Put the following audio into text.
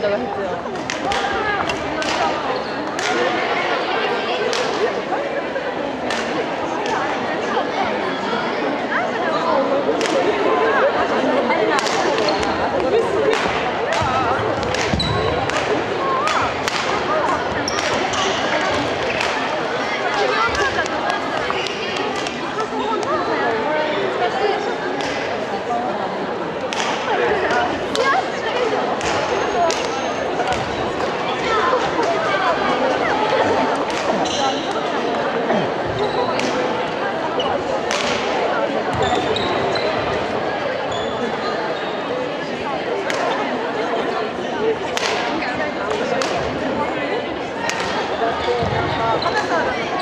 150. 花さんで。